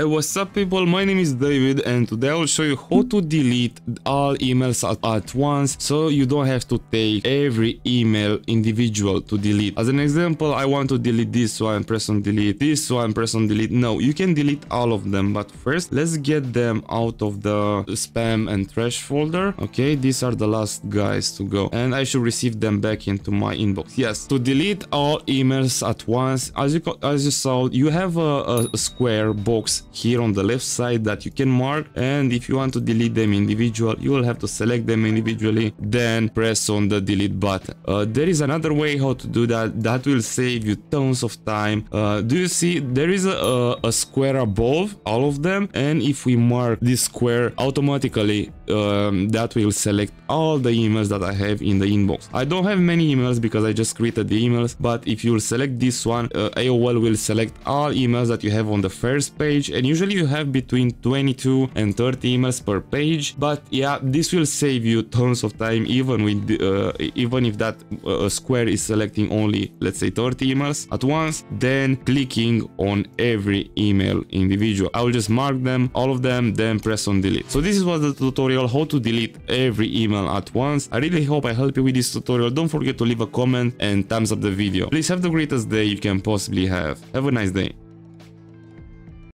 Hey, what's up people? My name is David and today I will show you how to delete all emails at, at once so you don't have to take every email individual to delete. As an example, I want to delete this one, press on delete, this one, press on delete. No, you can delete all of them, but first let's get them out of the spam and trash folder. Okay, these are the last guys to go and I should receive them back into my inbox. Yes, to delete all emails at once, as you, as you saw, you have a, a, a square box here on the left side that you can mark. And if you want to delete them individual you will have to select them individually then press on the delete button. Uh, there is another way how to do that. That will save you tons of time. Uh, do you see there is a, a, square above all of them? And if we mark this square automatically um, that will select all the emails that I have in the inbox. I don't have many emails because I just created the emails but if you select this one uh, AOL will select all emails that you have on the first page and usually you have between 22 and 30 emails per page but yeah this will save you tons of time even with uh, even if that uh, square is selecting only let's say 30 emails at once then clicking on every email individual. I will just mark them all of them then press on delete. So this was the tutorial how to delete every email at once. I really hope i help you with this tutorial. Don't forget to leave a comment and thumbs up the video. Please have the greatest day you can possibly have. Have a nice day